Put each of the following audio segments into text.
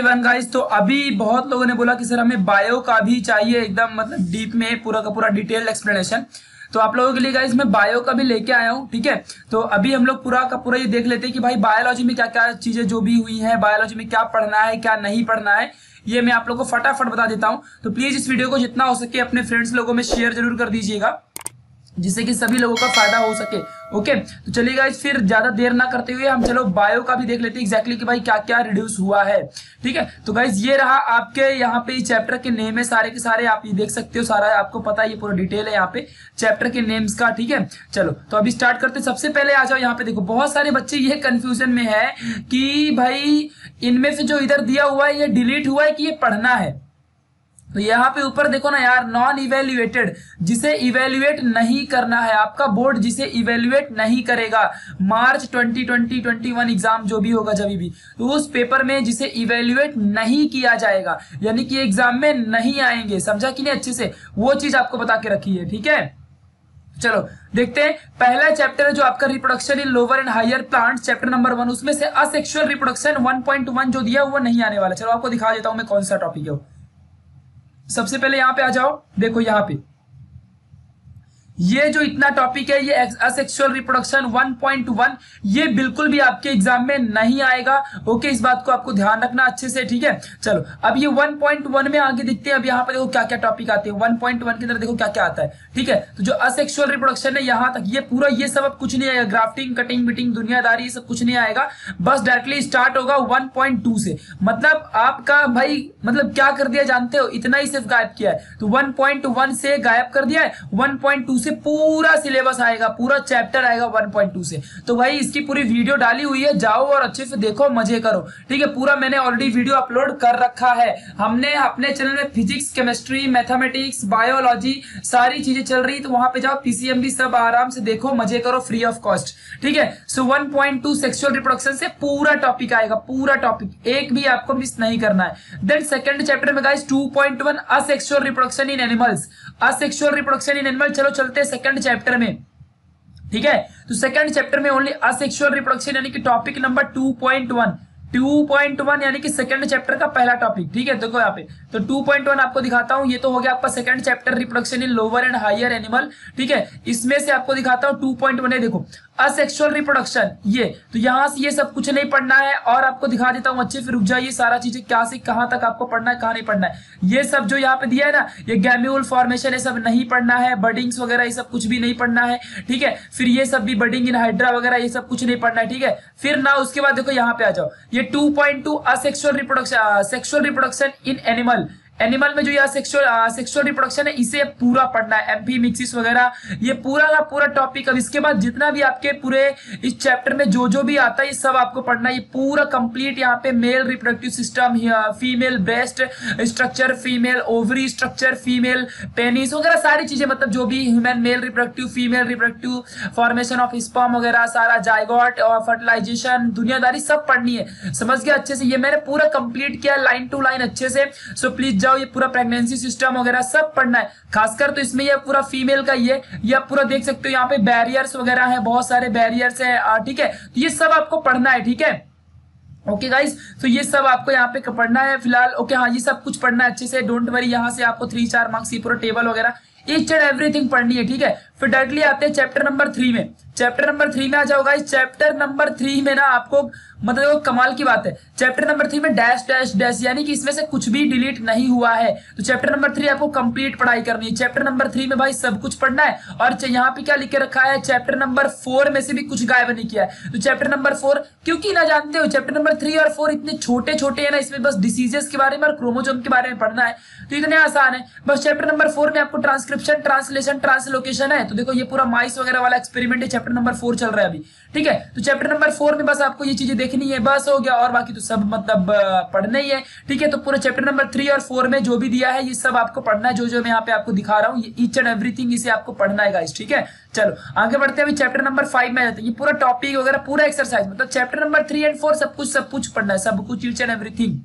Everyone guys तो अभी बहुत लोगों ने बोला कि सर हमें बायो का भी चाहिए, एकदम मतलब डीप में पूरा का पूरा डिटेल एक्सप्लेनेशन तो आप लोगों के लिए गाइस मैं बायो का भी लेके आया हूँ, ठीक है? तो अभी हम लोग पूरा का पूरा ये देख लेते हैं कि भाई बायोलॉजी में क्या क्या चीज़ें जो भी हुई है बायोलॉजी में क्या पढ़ना है, क्या नहीं पढ़ना है, ये मैं आप लोगों को फटाफट बता देता हूँ। तो प्लीज़ इस वीडियो को जितना हो सके अपने फ्रेंड्स लोगों में शेयर ज़रूर कर दीजिएगा। जिससे कि सभी लोगों का फ़ायदा हो सके। ओके तो चलिए गाइस फिर ज़्यादा देर ना करते हुए हम चलो बायो का भी देख लेते हैं एग्जैक्टली कि भाई क्या क्या रिड्यूस हुआ है। ठीक है? तो गाइज़ ये रहा आपके यहाँ पे चैप्टर के नेम है सारे के सारे। आप ये देख सकते हो सारा, आपको पता है ये पूरा डिटेल है यहाँ पे चैप्टर के नेम्स का। ठीक है? चलो तो अभी स्टार्ट करते सबसे पहले आ जाओ यहाँ पे देखो, बहुत सारे बच्चे ये कंफ्यूजन में है कि भाई इनमें से जो इधर दिया हुआ है, ये डिलीट हुआ है कि ये पढ़ना है? तो यहाँ पे ऊपर देखो ना यार नॉन इवेल्युएटेड जिसे इवेल्युएट नहीं करना है आपका बोर्ड जिसे इवेल्युएट नहीं करेगा। मार्च 2020 21 एग्ज़ाम जो भी होगा जब भी तो उस पेपर में जिसे इवेल्युएट नहीं किया जाएगा, यानी कि एग्ज़ाम में नहीं आएँगे, समझा कि नहीं अच्छे से? वो चीज़ आपको बता के रखी है, ठीक है? चलो, देखते हैं। पहला चैप्टर है जो आपका reproduction in lower and higher plant chapter number one उसमें से असेक्सुअल रिप्रोडक्शन 1.1 जो दिया, वो नहीं आने वाला। चलो, आपको दिखा देता हूँ मैं कौन सा टॉपिक है सबसे पहले यहाँ पे आ जाओ। देखो यहाँ पे। ये जो इतना टॉपिक है, ये असेक्सुअल रिप्रोडक्शन 1.1 ये बिल्कुल भी आपके एग्ज़ाम में नहीं आएगा। ओके इस बात को आपको ध्यान रखना अच्छे से, ठीक है? चलो, अब ये 1.1 में आगे देखते हैं। अब यहाँ पे देखो क्या क्या टॉपिक आते हैं। 1.1 के अंदर देखो क्या क्या आता है, ठीक है? तो जो असेक्सुअल रिप्रोडक्शन है, यहाँ तक ये पूरा, ये सब अब कुछ नहीं आएगा। ग्राफ्टिंग कटिंग बिटिंग दुनियादारी सब कुछ नहीं आएगा। बस डायरेक्टली स्टार्ट होगा वन से। मतलब आपका भाई मतलब क्या कर दिया, जानते हो? इतना ही सिर्फ़ गायब किया है। तो वन से गायब कर दिया है। वन से से पूरा सिलेबस आएगा, पूरा चैप्टर आएगा 1.2 से। तो भाई, इसकी पूरी वीडियो डाली हुई है, जाओ और अच्छे से देखो, मज़े करो। ठीक है, पूरा मैंने ऑलरेडी वीडियो अपलोड कर रखा है। हमने अपने चैनल में फिजिक्स केमिस्ट्री मैथमेटिक्स बायोलॉजी सारी चीज़ें चल रही तो वहाँ पे जाओ पीसीएमबी सब आराम से देखो, मज़े करो फ्री ऑफ़ कॉस्ट ठीक है? So one point sexual reproduction से पूरा टॉपिक आएगा, पूरा टॉपिक एक भी आपको मिस नहीं करना है। देन सेकंड चैप्टर में guys 2.1 asexual reproduction in animals asexual reproduction in animal चलो चलते सेकंड चैप्टर में। ठीक है? तो सेकंड चैप्टर में ओनली असेक्शुअल रिप्रोडक्शन यानी कि टॉपिक नंबर 2.1 2.1 यानी कि सेकंड चैप्टर का पहला टॉपिक, ठीक है? देखो यहाँ पे तो 2.1 आपको दिखाता हूँ, ये तो हो गया आपका second chapter reproduction in lower and higher animal ठीक है? इसमें से आपको दिखाता हूँ 2.1 है, देखो असेक्सुअल रिप्रोडक्शन ये तो यहाँ से ये सब कुछ नहीं पढ़ना है, और आपको दिखा देता हूँ, अच्छे से रुक जाइए, सारा चीज़ें क्या से, कहाँ तक आपको पढ़ना है, कहाँ नहीं पढ़ना है। ये सब जो यहाँ पे दिया है ना, ये गैम्यूल फॉर्मेशन ये सब नहीं पढ़ना है बर्डिंग्स वगैरह, ये सब कुछ भी नहीं पढ़ना है, ठीक है? फिर ये सब भी बर्डिंग इन हाइड्रा वगैरह, ये सब कुछ नहीं पढ़ना है, ठीक है? फिर ना, उसके बाद देखो यहाँ पे आ जाओ, ये two point two asexual reproduction sexual reproduction in animal animal में जो यह सेक्सुअल सेक्सुअल रिप्रोडक्शन है, इसे पूरा पढ़ना है। एमपी मिक्सिस वगैरह, ये पूरा का पूरा टॉपिक अब इसके बाद जितना भी आपके पूरे इस चैप्टर में जो जो भी आता है, ये सब आपको पढ़ना है। ये पूरा कंप्लीट यहाँ पे male reproductive system female breast structure female ovary structure female penis वगैरह सारी चीज़ें मतलब जो भी human male reproductive female reproductive formation of sperm वगैरह, सारा जाइगॉट और फर्टिलाइजेशन दुनियादारी सब पढ़नी है। समझ गया अच्छे से? ये मैंने पूरा कंप्लीट किया लाइन टू लाइन अच्छे से। सो प्लीज़ जाओ, ये पूरा प्रेगनेंसी सिस्टम वगैरह सब पढ़ना है। खासकर तो इसमें ये पूरा फीमेल का ये ये पूरा देख सकते हो, यहाँ पे बैरियर्स वगैरह है, बहुत सारे बैरियर्स है ठीक है? तो ये सब आपको पढ़ना है, ठीक है? ओके गाइस तो ये सब आपको यहाँ पे पढ़ना है, फ़िलहाल ओके हाँ ये सब कुछ पढ़ना है अच्छे से डोंट वरी यहाँ से आपको थ्री चार मार्क्स ये पूरा टेबल वगैरह ईच एंड एवरीथिंग पढ़नी है, ठीक है? फिर डायरेक्टली आते हैं चैप्टर नंबर थ्री में। चैप्टर नंबर थ्री में आ जाओ गाइस चैप्टर नंबर थ्री में ना आपको मतलब कमाल की बात है। चैप्टर नंबर थ्री में डैश डैश डैश यानी कि इसमें से कुछ भी डिलीट नहीं हुआ है। तो चैप्टर नंबर थ्री आपको कंप्लीट पढ़ाई करनी है। चैप्टर नंबर थ्री में भाई सब कुछ पढ़ना है। और यहाँ पे क्या लिख के रखा है? चैप्टर नंबर फोर में से भी कुछ गायब नहीं किया है। तो चैप्टर नंबर फोर क्योंकि ना जानते हो चैप्टर नंबर थ्री और फोर इतने छोटे छोटे है ना, इसमें बस डिसीजेस के बारे में और क्रोमोजोम के बारे में पढ़ना है। तो इतने आसान है। बस चैप्टर नंबर फोर में आपको ट्रांसक्रिप्शन ट्रांसलेशन ट्रांसलोकेशन है। तो देखो, ये पूरा माइस वगैरह वाला एक्सपेरिमेंट है चैप्टर नंबर फोर चल रहा है अभी। ठीक है? तो चैप्टर नंबर फोर में बस आपको ये चीज़ें देखनी है, बस हो गया, और बाकी तो सब मतलब पढ़ना ही है। ठीक है? तो पूरा चैप्टर नंबर थ्री और फोर में जो भी दिया है, ये सब आपको पढ़ना है, जो जो मैं यहाँ पे आपको दिखा रहा हूँ ईच एंड एवरीथिंग इसे आपको पढ़ना है गाइस ठीक है? चलो, आगे बढ़ते हैं, अभी चैप्टर नंबर फाइव में जाते हैं। ये पूरा टॉपिक वगैरह, पूरा एक्सरसाइज मतलब chapter number three and four सब कुछ सब कुछ पढ़ना है, सब कुछ ईच एंड एवरीथिंग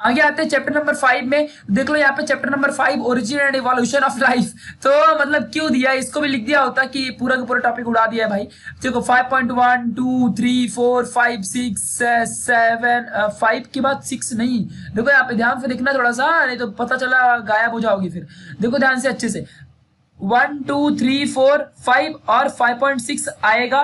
आगे आते हैं चैप्टर नंबर फाइव में। देख लो यहाँ पे chapter number five origin and evolution of life तो मतलब क्यों दिया इसको भी लिख दिया होता कि पूरा का पूरा टॉपिक उड़ा दिया है भाई। देखो five point one two three four five six seven five के बाद सिक्स नहीं। देखो यहाँ पे ध्यान से देखना थोड़ा सा, नहीं तो पता चला गायब हो जाओगी फिर। देखो ध्यान से अच्छे से। One, two, three, four, five और फाइव पॉइंट सिक्स आएगा।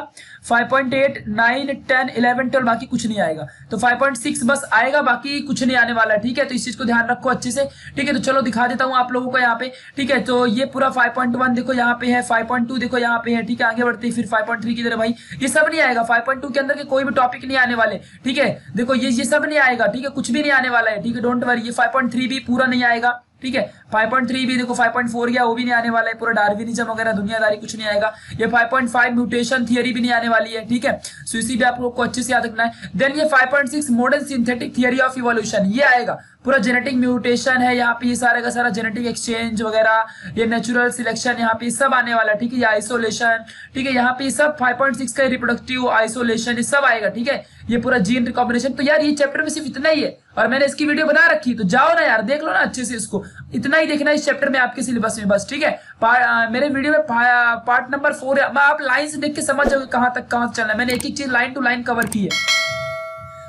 Five point eight, nine, ten, eleven, twelve, बाकी कुछ नहीं आएगा। तो फाइव पॉइंट सिक्स बस आएगा, बाकी कुछ नहीं आने वाला है, ठीक है? तो इस चीज़ को ध्यान रखो अच्छे से, ठीक है? तो चलो दिखा देता हूँ आप लोगों को यहाँ पे, ठीक है? तो ये पूरा फाइव पॉइंट वन देखो यहाँ पे है, फाइव पॉइंट टू देखो यहाँ पे है, ठीक है? आगे बढ़ते फिर फाइव पॉइंट थ्री की तरह। भाई, ये सब नहीं आएगा। फाइव पॉइंट टू के अंदर के कोई भी टॉपिक नहीं आने वाले, ठीक है? देखो ये ये सब नहीं आएगा, ठीक है? कुछ भी नहीं आने वाला है, ठीक है? डोंट वरी ये फाइव पॉइंट थ्री भी पूरा नहीं आएगा। ठीक है? 5.3 भी देखो 5.4 गया, वो भी नहीं आने वाला है, पूरा डार्विनिज्म वगैरह, दुनियादारी कुछ नहीं आएगा। ये 5.5 म्यूटेशन थियरी भी नहीं आने वाली है, ठीक है? सो इसी भी आप लोग को अच्छे से याद रखना है। देन ये 5.6 modern synthetic theory of evolution ये आएगा। पूरा जेनेटिक म्यूटेशन है, यहाँ पे ये सारा का सारा जेनेटिक एक्सचेंज वगैरह, ये नेचुरल सिलेक्शन यहाँ पे सब आने वाला है, ठीक है? ये आइसोलेशन ठीक है? यहाँ पे सब 5.6 का रिप्रोडक्टिव आइसोलेशन ये सब आएगा, ठीक है? ये पूरा जीन रिकॉम्बिनेशन तो यार ये चैप्टर में सिर्फ़ इतना ही है। और मैंने इसकी वीडियो बना रखी तो जाओ ना यार देख लो ना अच्छे से इसको। इतना ही देखना इस चैप्टर में आपके सिलेबस में बस ठीक है? आ, मेरे वीडियो में पार्ट नंबर फोर है। आप लाइन से देख के समझ जाओगे कहाँ तक कहाँ चलना है। मैंने एक एक चीज़ लाइन टू लाइन कवर की है।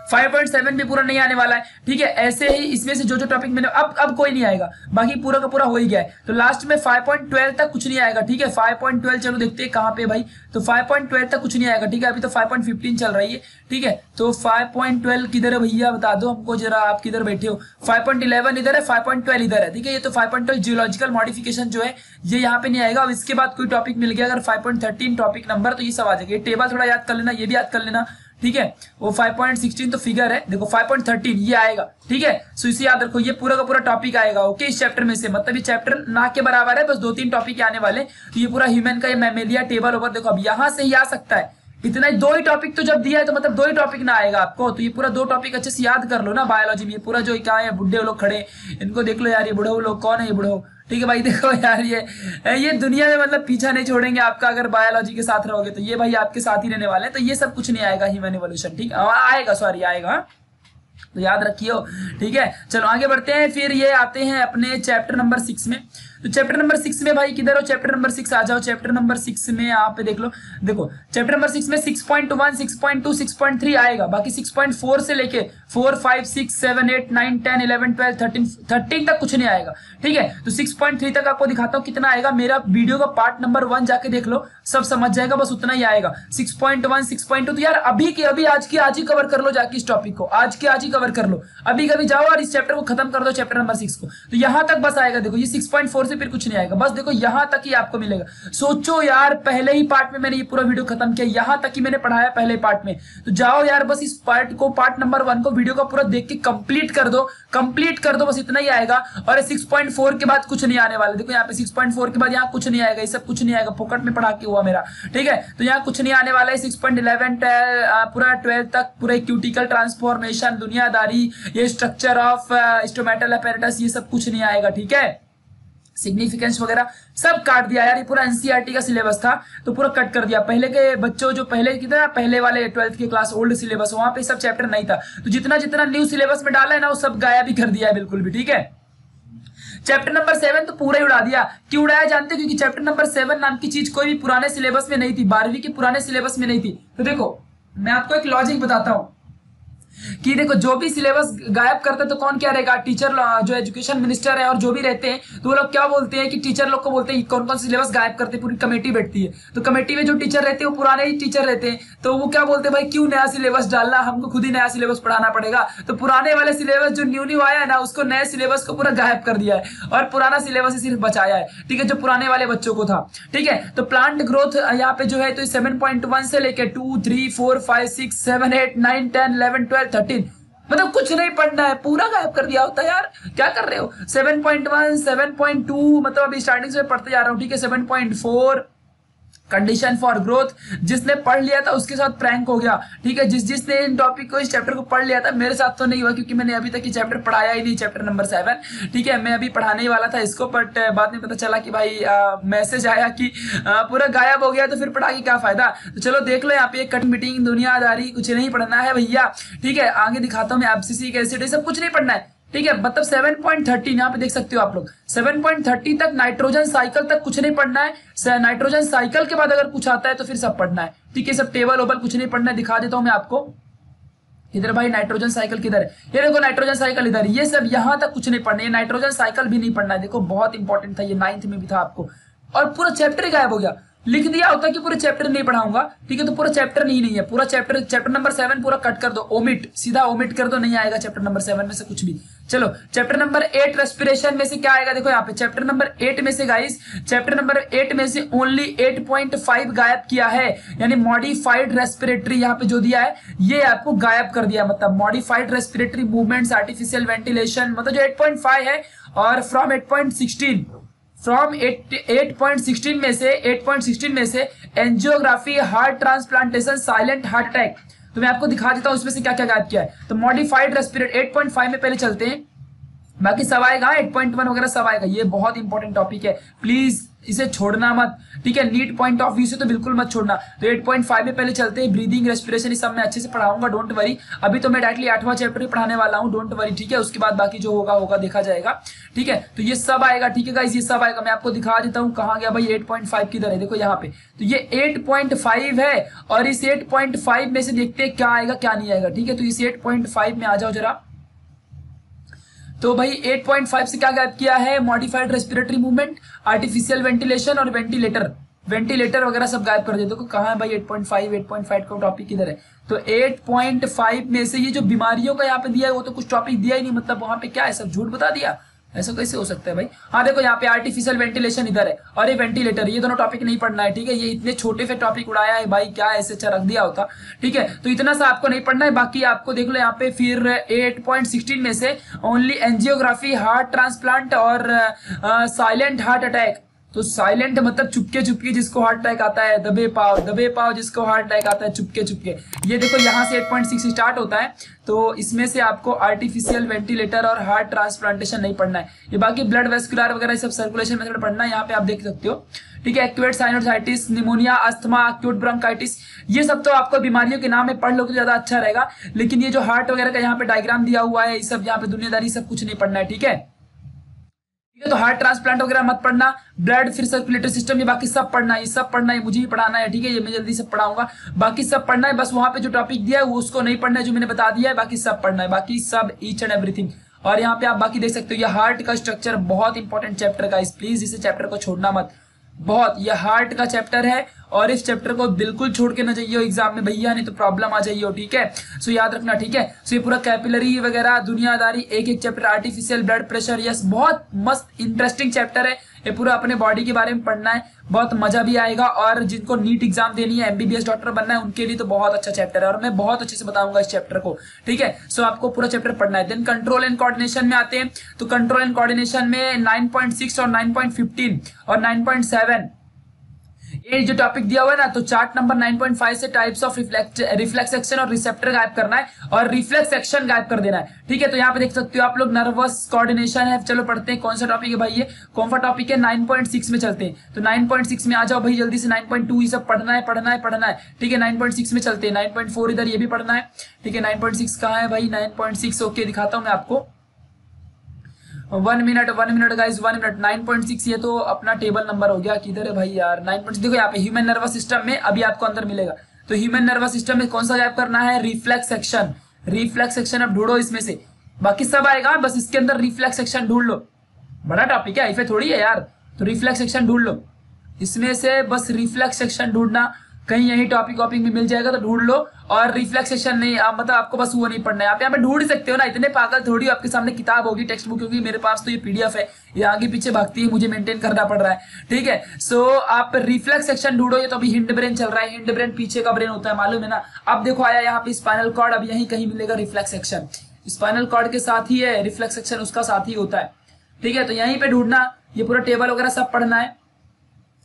5.7 भी पूरा नहीं आने वाला है ठीक है ऐसे ही इसमें से जो जो टॉपिक मैंने अब अब कोई नहीं आएगा बाकी पूरा का पूरा हो ही गया है तो लास्ट में 5.12 तक कुछ नहीं आएगा ठीक है 5.12 चलो देखते हैं कहाँ पे भाई तो 5.12 तक कुछ नहीं आएगा ठीक है अभी तो 5.15 चल रही है ठीक है तो 5.12 किधर है भैया बता दो हमको जरा आप किधर बैठे हो 5.11 इधर है 5.12 इधर है ठीक है ये तो 5.12 जियोलॉजिकल मॉडिफिकेशन जो है ये यहाँ पे नहीं आएगा अब इसके बाद कोई टॉपिक मिल गया अगर 5.13 टॉपिक नंबर तो ये सब आ जाएगा टेबल थोड़ा याद कर लेना ये भी याद कर लेना ठीक है? वो 5.16 तो फिगर है। देखो 5.13 ये आएगा। ठीक है? सो इसे याद रखो, ये पूरा का पूरा टॉपिक आएगा ओके इस चैप्टर में से। मतलब ये चैप्टर ना के बराबर है, बस दो तीन टॉपिक आने वाले तो ये पूरा ह्यूमन का ये मेमेलिया टेबल ओवर देखो, अब यहाँ से ही आ सकता है। इतना ही दो ही टॉपिक तो जब दिया है तो मतलब दो ही टॉपिक ना आएगा आपको तो ये पूरा दो टॉपिक अच्छे से याद कर लो ना बायोलॉजी में, ये पूरा जो क्या है, बुढ़े लोग खड़े, इनको देख लो यार ये बुढ़ो लोग कौन है ये बुढ़ो ठीक है भाई, देखो यार ये ये दुनिया में मतलब पीछा नहीं छोड़ेंगे आपका अगर बायोलॉजी के साथ रहोगे तो ये भाई आपके साथ ही रहने वाले हैं तो ये सब कुछ नहीं आएगा ह्यूमन एवोल्यूशन ठीक है? आएगा सॉरी आएगा तो याद रखियो, ठीक है? चलो आगे बढ़ते हैं, फिर ये आते हैं अपने चैप्टर नंबर सिक्स में। तो चैप्टर नंबर सिक्स में भाई किधर हो? चैप्टर नंबर सिक्स आ जाओ। चैप्टर नंबर सिक्स में आप देख लो। देखो चैप्टर नंबर सिक्स में six point one six point two six point three आएगा। बाकी सिक्स पॉइंट फोर से लेके four five six seven eight nine ten eleven twelve thirteen thirteen तक कुछ नहीं आएगा। ठीक है? तो सिक्स पॉइंट थ्री तक आपको दिखाता हूँ कितना आएगा। मेरा वीडियो का पार्ट नंबर वन जाके देख लो। सब समझ जाएगा, बस उतना ही आएगा। Six point one six point two तो यार अभी के, अभी आज की, आज ही कवर कर लो जाके इस टॉपिक को। आज के, आज ही कवर कर लो। अभी कभी जाओ और इस चैप्टर को खत्म कर दो चैप्टर नंबर सिक्स को। तो यहाँ तक बस आएगा। देखो, ये सिक्स पॉइंट फोर से फिर कुछ नहीं आएगा। बस देखो, यहाँ तक ही आपको मिलेगा। सोचो यार, पहले ही पार्ट में मैंने ये पूरा वीडियो खत्म किया। यहाँ तक ही मैंने पढ़ाया पहले पार्ट में। तो जाओ यार, बस इस पार्ट को पार्ट नंबर वन को वीडियो का पूरा देख के कंप्लीट कर दो। कंप्लीट कर दो, बस इतना ही आएगा। और सिक्स पॉइंट फोर के बाद कुछ नहीं आने वाला। देखो, यहाँ पे सिक्स पॉइंट फोर के बाद यहाँ कुछ नहीं आएगा। ये सब कुछ नहीं आएगा। फोकट में पढ़ा के हुआ मेरा। ठीक है? तो यहाँ कुछ नहीं आने वाला है। सिक्स पॉइंट इलेवन पूरा ट्वेल्थ तक पूरा क्यूटिकल ट्रांसफॉर्मेशन दुनियादारी, ये स्ट्रक्चर ऑफ़ स्टोमेटल अपेरेटस ये सब कुछ नहीं आएगा। ठीक है? सिग्निफिकेंस वगैरह सब काट दिया। यार, ये पूरा एनसीईआरटी का सिलेबस था तो पूरा कट कर दिया। पहले के बच्चों जो पहले की था, पहले वाले ट्वेल्थ के क्लास ओल्ड सिलेबस वहाँ पे सब चैप्टर नहीं था। तो जितना जितना न्यू सिलेबस में डाला है ना, वो सब गाया भी कर दिया है बिल्कुल भी, ठीक है? चैप्टर नंबर सेवन तो पूरा ही उड़ा दिया। क्यों उड़ाया जानते क्योंकि चैप्टर नंबर सेवन नाम की चीज़ कोई भी पुराने सिलेबस में नहीं थी, बारहवीं के पुराने सिलेबस में नहीं थी। तो देखो, मैं आपको एक लॉजिक बताता हूँ। कि देखो, जो भी सिलेबस गायब करते हैं तो कौन क्या रहेगा? टीचर जो एजुकेशन मिनिस्टर है और जो भी रहते हैं तो वो लोग क्या बोलते हैं कि टीचर लोग को बोलते हैं कौन कौन सिलेबस गायब करते हैं, पूरी कमेटी बैठती है। तो कमेटी में जो टीचर रहते हैं, वो पुराने ही टीचर रहते हैं। तो वो क्या बोलते हैं, भाई, क्यों नया सिलेबस डालना? हमको खुद ही नया सिलेबस पढ़ाना पड़ेगा। तो पुराने वाले सिलेबस जो न्यू न्यू आया है ना, उसको नए सिलेबस को पूरा गायब कर दिया है। और पुराना सिलेबस ही सिर्फ़ बचाया है। ठीक है, जो पुराने वाले बच्चों को था। ठीक है तो प्लांट ग्रोथ यहाँ पे जो है तो सेवन पॉइंट वन से लेके two three four five six seven eight nine ten eleven twelve thirteen मतलब कुछ नहीं पढ़ना है, पूरा गायब कर दिया होता है यार। क्या कर रहे हो? 7.1 7.2 मतलब अभी स्टार्टिंग से पढ़ते जा रहा हूँ, ठीक है? 7.4 कंडीशन फॉर ग्रोथ जिसने पढ़ लिया था उसके साथ प्रैंक हो गया। ठीक है जिस जिसने इन टॉपिक को इस चैप्टर को पढ़ लिया था मेरे साथ तो नहीं हुआ क्योंकि मैंने अभी तक ये चैप्टर पढ़ाया ही नहीं चैप्टर नंबर सेवन ठीक है मैं अभी पढ़ाने ही वाला था इसको बट बाद में पता चला कि भाई मैसेज आया कि आ, पूरा गायब हो गया तो फिर पढ़ा के क्या फ़ायदा। तो चलो देख लो यहाँ पे कट मीटिंग दुनियादारी कुछ नहीं पढ़ना है भैया। ठीक है आगे दिखाता हूँ मैं एफसीसी सब कुछ नहीं पढ़ना है। ठीक है मतलब सेवन पॉइंट यहाँ पे देख सकते हो आप लोग। सेवन पॉइंट थर्टी तक नाइट्रोजन साइकिल तक कुछ नहीं पढ़ना है। नाइट्रोजन साइकिल के बाद अगर कुछ आता है तो फिर सब पढ़ना है। ठीक है, सब टेबल ओबल कुछ नहीं पढ़ना है, दिखा देता हूँ मैं आपको। इधर भाई नाइट्रोजन साइकिल किधर है? ये देखो नाइट्रोजन साइकिल इधर। ये सब यहाँ तक कुछ नहीं पढ़ना है। नाइट्रोजन साइकिल भी नहीं पढ़ना है। देखो, बहुत इंपॉर्टेंट था, ये नाइन्थ में भी था आपको। और पूरा चैप्टर गायब हो गया। लिख दिया होता कि पूरे चैप्टर नहीं पढ़ाऊँगा। ठीक है तो पूरा चैप्टर नहीं नहीं है। पूरा चैप्टर चैप्टर नंबर सेवन पूरा कट कर दो। ओमिट सीधा ओमिट कर दो, नहीं आएगा चैप्टर नंबर सेवन में से कुछ भी। चलो चैप्टर नंबर एट रेस्पिरेशन में से क्या आएगा? देखो यहाँ पे चैप्टर नंबर एट में से गाइस चैप्टर नंबर एट में से ओनली एट पॉइंट फाइव गायब किया है। यानी मॉडिफाइड रेस्पिरेटरी यहाँ पे जो दिया है, ये आपको गायब कर दिया। मतलब modified respiratory movements artificial ventilation मतलब जो एट है, और from eight point sixteen from eight point sixteen में से एट पॉइंट सिक्सटीन में से angiography heart transplantation silent heart attack तो मैं आपको दिखा देता हूँ उसमें से क्या क्या गायब किया है। तो मॉडिफाइड रेस्पिरेट 8.5 में पहले चलते हैं। बाकी सब आएगा 8.1 वगैरह सब आएगा। ये बहुत इंपॉर्टेंट टॉपिक है। प्लीज़ इसे छोड़ना मत। ठीक है नीट पॉइंट ऑफ़ व्यू से तो बिल्कुल मत छोड़ना। तो 8.5 में पहले चलते हैं। ब्रीदिंग रेस्पिरेशन इस सब मैं अच्छे से पढ़ाऊँगा डोंट वरी अभी तो मैं डायरेक्टली आठवां चैप्टर ही पढ़ाने वाला हूँ डोंट वरी ठीक है, उसके बाद बाकी जो होगा होगा, देखा जाएगा। ठीक है तो ये सब आएगा। ठीक है ये सब आएगा। मैं आपको दिखा देता हूँ कहाँ गया भाई एट किधर है। देखो यहाँ पे। तो ये एट है और इस एट में से देखते हैं क्या आएगा, क्या नहीं आएगा। ठीक है तो इस एट में आ जाओ जरा। तो भाई 8.5 से क्या गैप किया है? Modified respiratory movement artificial ventilation और वेंटिलेटर वेंटिलेटर वगैरह सब गायब कर देते कहा है भाई 8.5 8.5 का टॉपिक किधर है? तो 8.5 में से ये जो बीमारियों का यहाँ पे दिया है, वो तो कुछ टॉपिक दिया ही नहीं मतलब वहाँ पे क्या है? सब झूठ बता दिया। ऐसा कैसे हो सकता है भाई? हाँ देखो यहाँ पे आर्टिफिशियल वेंटिलेशन इधर है और ये वेंटिलेटर ये दोनों टॉपिक नहीं पढ़ना है, ठीक है? ये इतने छोटे से टॉपिक उड़ाया है भाई, क्या ऐसे अच्छा रख दिया होता, ठीक है? तो इतना सा आपको नहीं पढ़ना है, बाकी आपको देख लो यहाँ पे फिर 8.16 में से ओनली एनजियोग्राफी हार्ट ट्रांसप्लांट और साइलेंट हार्ट अटैक तो साइलेंट मतलब चुपके चुपके जिसको हार्ट अटैक आता है दबे पाव दबे पाव जिसको हार्ट अटैक आता है चुपके चुपके ये देखो, यहाँ से 8.6 स्टार्ट होता है तो इसमें से आपको आर्टिफिशियल वेंटिलेटर और हार्ट ट्रांसप्लांटेशन नहीं पढ़ना है। ये बाकी ब्लड वेस्कुलर वगैरह सब सर्कुलेशन मेथड पढ़ना है, यहाँ पे आप देख सकते हो। ठीक है acute sinusitis pneumonia asthma acute bronchitis ये सब तो आपको बीमारियों के नाम में पढ़ लो तो ज़्यादा अच्छा रहेगा, लेकिन ये जो हार्ट वगैरह का यहाँ पे डायग्राम दिया हुआ है, ये सब यहाँ पे दुनियादारी सब कुछ नहीं पढ़ना है, ठीक है? ठीक है तो हार्ट ट्रांसप्लांट वगैरह मत पढ़ना ब्लड फिर सर्कुलेटरी सिस्टम ये बाकी सब पढ़ना है, ये सब पढ़ना है, मुझे भी पढ़ाना है, ठीक है, ये मैं जल्दी से पढ़ाऊँगा। बाकी सब पढ़ना है, बस वहाँ पे जो टॉपिक दिया है, वो उसको नहीं पढ़ना है, जो मैंने बता दिया है, बाकी सब पढ़ना है, बाकी सब ईच एंड एवरीथिंग और यहाँ पे आप बाकी देख सकते हो, ये हार्ट का स्ट्रक्चर बहुत इंपॉर्टेंट चैप्टर का इस प्लीज़ इसे चैप्टर को छोड़ना मत। बहुत, ये हार्ट का चैप्टर है और इस चैप्टर को बिल्कुल छोड़ के ना जाइए एग्ज़ाम में, भैया, नहीं तो प्रॉब्लम आ जाइए, ठीक है? सो याद रखना, ठीक है? सो ये पूरा कैपिलरी वगैरह, दुनियादारी एक एक chapter artificial blood pressure yes बहुत मस्त इंटरेस्टिंग चैप्टर है। ये पूरा अपने बॉडी के बारे में पढ़ना है, बहुत मज़ा भी आएगा और जिनको नीट एग्ज़ाम देनी है एमबीबीएस डॉक्टर बनना है, उनके लिए तो बहुत अच्छा चैप्टर है और मैं बहुत अच्छे से बताऊँगा इस चैप्टर को, ठीक है? सो आपको पूरा चैप्टर पढ़ना है। देन कंट्रोल एंड कोऑर्डिनेशन में आते हैं। तो कंट्रोल एंड कोऑर्डिनेशन में 9.6 और 9.15 और 9.7 ये जो टॉपिक दिया हुआ है ना तो चार्ट नंबर 9.5 से types of reflect reflex action और रिसेप्टर गायब करना है और रिफ्लेक्स एक्शन गायब कर देना है। ठीक है तो यहाँ पे देख सकते हो आप लोग नर्वस कोऑर्डिनेशन है। चलो पढ़ते हैं, कौन सा टॉपिक है भाई ये? कौन सा टॉपिक है? 9.6 में चलते हैं। तो 9.6 में आ जाओ भाई जल्दी से 9.2 ये सब पढ़ना है पढ़ना है पढ़ना है। ठीक है 9.6 में चलते हैं। 9.4 इधर ये भी पढ़ना है। ठीक है 9.6 कहाँ है भाई? 9.6 ओके दिखाता हूँ मैं आपको। One minute one minute guys one minute nine point six ये तो अपना टेबल नंबर हो गया। किधर है भाई यार? नाइन पॉइंट देखो यहाँ पे ह्यूमन नर्वस सिस्टम में अभी आपको अंदर मिलेगा। तो ह्यूमन नर्वस सिस्टम में कौन सा गैप करना है? रिफ्लेक्स सेक्शन रिफ्लेक्स सेक्शन अब ढूंढो इसमें से। बाकी सब आएगा, बस इसके अंदर रिफ्लेक्स सेक्शन ढूंढ लो। बड़ा टॉपिक है इफे थोड़ी है यार। तो रिफ्लेक्स सेक्शन ढूंढ लो। इसमें से बस रिफ्लेक्स सेक्शन ढूंढना। कहीं यही टॉपिक वॉपिक भी मिल जाएगा तो ढूंढ लो और रिफ्लेक्सेशन नहीं, आप मतलब आपको बस वो नहीं पढ़ना है। आप यहाँ पे ढूंढ सकते हो ना, इतने पागल थोड़ी आपके सामने किताब होगी टेक्स्ट बुक होगी, मेरे पास तो ये पीडीएफ है, ये आगे पीछे भागती है, मुझे मेंटेन करना पड़ रहा है, ठीक है? सो आप रिफ्लेक्स सेक्शन ढूंढो, ये तो अभी हिंड ब्रेन चल रहा है, हिंड ब्रेन पीछे का ब्रेन होता है, मालूम है ना? अब देखो, आया यहाँ पे स्पाइनल कॉर्ड अब यही कहीं मिलेगा रिफ्लेक्स सेक्शन स्पाइनल कॉर्ड के साथ ही है रिफ्लेक्स सेक्शन उसका साथ ही होता है, ठीक है? तो यहीं पे ढूंढना, ये पूरा टेबल वगैरह सब पढ़ना है।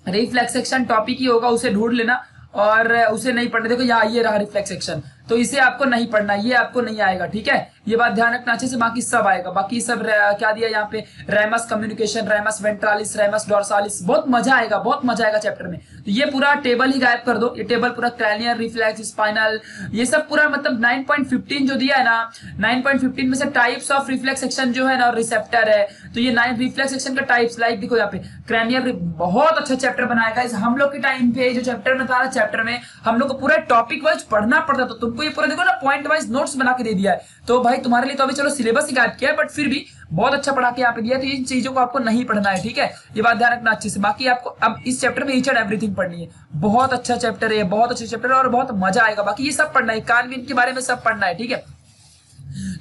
रिफ्लेक्स सेक्शन टॉपिक ही होगा, उसे ढूंढ लेना। और उसे नहीं पढ़ने, देखो यहाँ, ये रहा रिफ्लेक्स सेक्शन तो इसे आपको नहीं पढ़ना, ये आपको नहीं आएगा, ठीक है? ये बात ध्यान रखना अच्छे से, बाकी सब आएगा। बाकी सब क्या दिया यहाँ पे? Ramus communication ramus ventralis ramus dorsalis बहुत मज़ा आएगा, बहुत मज़ा आएगा चैप्टर में। तो ये पूरा टेबल ही गायब कर दो, ये टेबल पूरा क्रैनियर रिफ्लेक्स स्पाइनल ये सब पूरा मतलब 9.15 जो दिया है ना 9.15 में से टाइप्स ऑफ़ रिफ्लेक्स सेक्शन जो है ना रिसेप्टर है तो ये नाइन रिफ्लेक्स सेक्शन का टाइप्स लाइक देखो यहाँ पे। क्रैनियर बहुत अच्छा चैप्टर बनाएगा इस हम लोग के टाइम पे जो चैप्टर में था चैप्टर में हम लोग को पूरा टॉपिक वाइज पढ़ना पड़ता था। तुमको ये पूरा देखो ना पॉइंट वाइज नोट्स बना के दे दिया है। तो भाई तुम्हारे लिए तो अभी चलो सिलेबस ही गायब किया बट फिर भी बहुत अच्छा पढ़ा के यहाँ पे दिया तो इन चीज़ों को आपको नहीं पढ़ना है, ठीक है? ये बात ध्यान रखना अच्छे से। बाकी आपको अब इस चैप्टर में ईच एंड एवरीथिंग पढ़नी है। बहुत अच्छा चैप्टर है बहुत अच्छा चैप्टर है और बहुत मज़ा आएगा। बाकी ये सब पढ़ना है। कानवीन के बारे में सब पढ़ना है, ठीक है?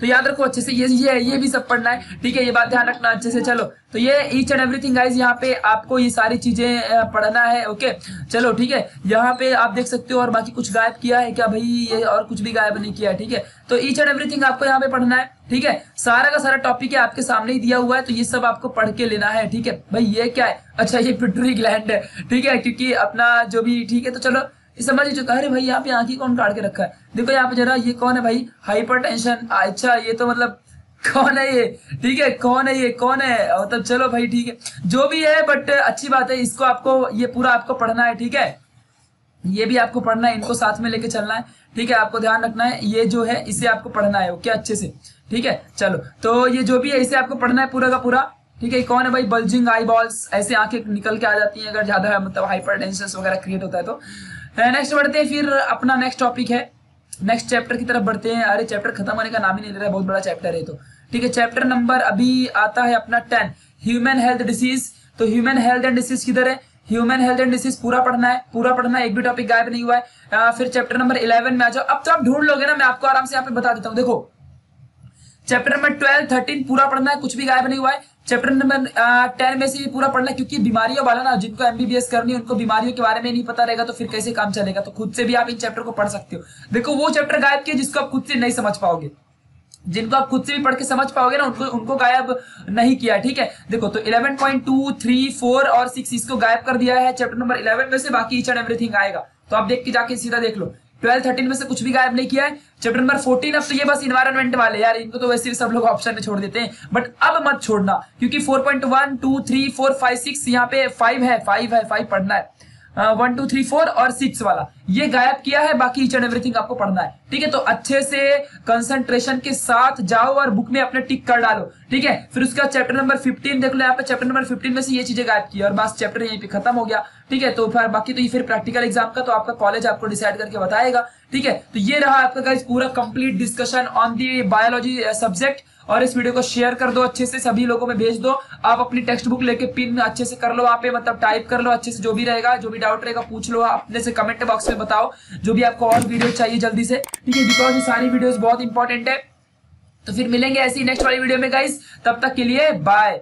तो याद रखो अच्छे से, ये ये ये भी सब पढ़ना है। ठीक है, ये बात ध्यान रखना अच्छे से। चलो तो ये ईच एंड एवरीथिंग गाइज़ यहाँ पे आपको ये सारी चीज़ें पढ़ना है ओके चलो, ठीक है, यहाँ पे आप देख सकते हो और बाकी कुछ गायब किया है क्या भाई? ये और कुछ भी गायब नहीं किया है, ठीक है? तो ईच एंड एवरीथिंग आपको यहाँ पे पढ़ना है, ठीक है? सारा का सारा टॉपिक है आपके सामने ही दिया हुआ है तो ये सब आपको पढ़ के लेना है, ठीक है? भाई, ये क्या है? अच्छा ये पिट्री ग्लैंड है, ठीक है? क्योंकि अपना जो भी, ठीक है तो चलो समझ लीजिए अरे भाई, यहाँ पे आंखी कौन काट के रखा है? देखो यहाँ पे जरा, ये कौन है भाई? हाइपर टेंशन अच्छा ये तो मतलब कौन है ये? ठीक है, कौन है ये? कौन है? मतलब चलो भाई, ठीक है। जो भी है बट अच्छी बात है, इसको आपको, ये पूरा आपको पढ़ना है, ठीक है? ये भी आपको पढ़ना है, इनको साथ में लेके चलना है, ठीक है? आपको ध्यान रखना है, ये जो है, इसे आपको पढ़ना है ओके अच्छे से, ठीक है? चलो तो ये जो भी है, इसे आपको पढ़ना है, पूरा का पूरा, ठीक है? कौन है भाई? बल्जिंग आई बॉल्स ऐसे आँखें निकल के आ जाती हैं, अगर ज़्यादा मतलब हाइपर वगैरह क्रिएट होता है तो। नेक्स्ट बढ़ते हैं फिर अपना नेक्स्ट टॉपिक है। नेक्स्ट चैप्टर की तरफ़ बढ़ते हैं। अरे चैप्टर खत्म होने का नाम ही नहीं ले रहा बहुत बड़ा चैप्टर है तो। ठीक है चैप्टर नंबर अभी आता है अपना टेन ह्यूमन हेल्थ डिसीज तो ह्यूमन हेल्थ एंड डिसीज किधर है? ह्यूमन हेल्थ एंड डिसीज पूरा पढ़ना है। पूरा पढ़ना है एक भी टॉपिक गायब नहीं हुआ है। आ, फिर चैप्टर नंबर इलेवन में आ जाओ। अब तो आप ढूंढ लोगे ना मैं आपको आराम से यहाँ पे बता देता हूँ। देखो चैप्टर नंबर ट्वेल्व थर्टीन पूरा पढ़ना है, कुछ भी गायब नहीं हुआ है। चैप्टर नंबर टेन में से भी पूरा पढ़ना क्योंकि बीमारियों वाला ना, जिनको एमबीबीएस करनी है, उनको बीमारियों के बारे में नहीं पता रहेगा तो फिर कैसे काम चलेगा? तो खुद से भी आप इन चैप्टर को पढ़ सकते हो। देखो, वो चैप्टर गायब किया जिसको आप खुद से नहीं समझ पाओगे। जिनको आप खुद से भी पढ़ के समझ पाओगे ना, उनको उनको गायब नहीं किया, ठीक है? देखो तो 11.2 3 4 और 6 इसको गायब कर दिया है। चैप्टर नंबर 11 में से बाकी ईच एंड एवरीथिंग आएगा। तो आप देख के जाके सीधा देख लो। ट्वेल्व, थर्टीन में से कुछ भी गायब नहीं किया है। चैप्टर नंबर फोर्टीन अब तो ये बस इन्वायरमेंट वाले यार, इनको तो वैसे भी सब लोग ऑप्शन में छोड़ देते हैं। बट अब मत छोड़ना, क्योंकि four point one two three four five six यहाँ पे फाइव है फाइव है फाइव पढ़ना है। वन टू थ्री फोर और सिक्स वाला। ये गायब किया है, बाकी ईच एंड एवरीथिंग आपको पढ़ना है। ठीक है तो अच्छे से कंसंट्रेशन के साथ जाओ और बुक में अपने टिक कर डालो। ठीक है, फिर उसका चैप्टर नंबर फिफ्टीन देख लो, यहाँ पे चैप्टर नंबर फिफ्टीन में से ये चीज़ें गायब की और बस चैप्टर यहीं पे खत्म हो गया। ठीक है तो फिर बाकी तो ये फिर प्रैक्टिकल एग्ज़ाम का तो आपका कॉलेज आपको डिसाइड करके बताएगा। ठीक है तो ये रहा आपका पूरा complete discussion on the biology subject और इस वीडियो को शेयर कर दो, अच्छे से सभी लोगों में भेज दो। आप अपनी टेक्स्ट बुक लेके पिन अच्छे से कर लो, आप पे मतलब टाइप कर लो, अच्छे से जो भी रहेगा, जो भी डाउट रहेगा, पूछ लो। अपने से कमेंट बॉक्स में बताओ, जो भी आपको और वीडियो चाहिए जल्दी से। ठीक है बिकॉज़ ये सारी वीडियो बहुत इंपॉर्टेंट है। तो फिर मिलेंगे ऐसी नेक्स्ट वाली वीडियो में गाइस तब तक के लिए बाय